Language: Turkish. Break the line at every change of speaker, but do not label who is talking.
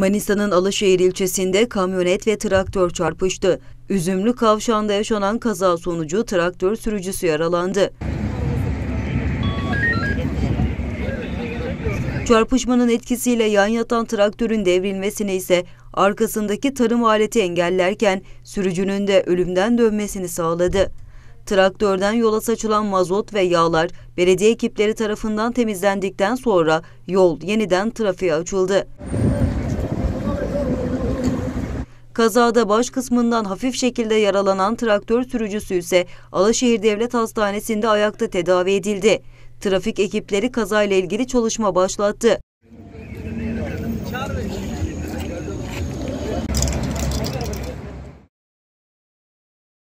Manisa'nın Alaşehir ilçesinde kamyonet ve traktör çarpıştı. Üzümlü kavşağında yaşanan kaza sonucu traktör sürücüsü yaralandı. Çarpışmanın etkisiyle yan yatan traktörün devrilmesini ise arkasındaki tarım aleti engellerken sürücünün de ölümden dönmesini sağladı. Traktörden yola saçılan mazot ve yağlar belediye ekipleri tarafından temizlendikten sonra yol yeniden trafiğe açıldı. Kazada baş kısmından hafif şekilde yaralanan traktör sürücüsü ise Alaşehir Devlet Hastanesi'nde ayakta tedavi edildi. Trafik ekipleri kazayla ilgili çalışma başlattı. Çağırın.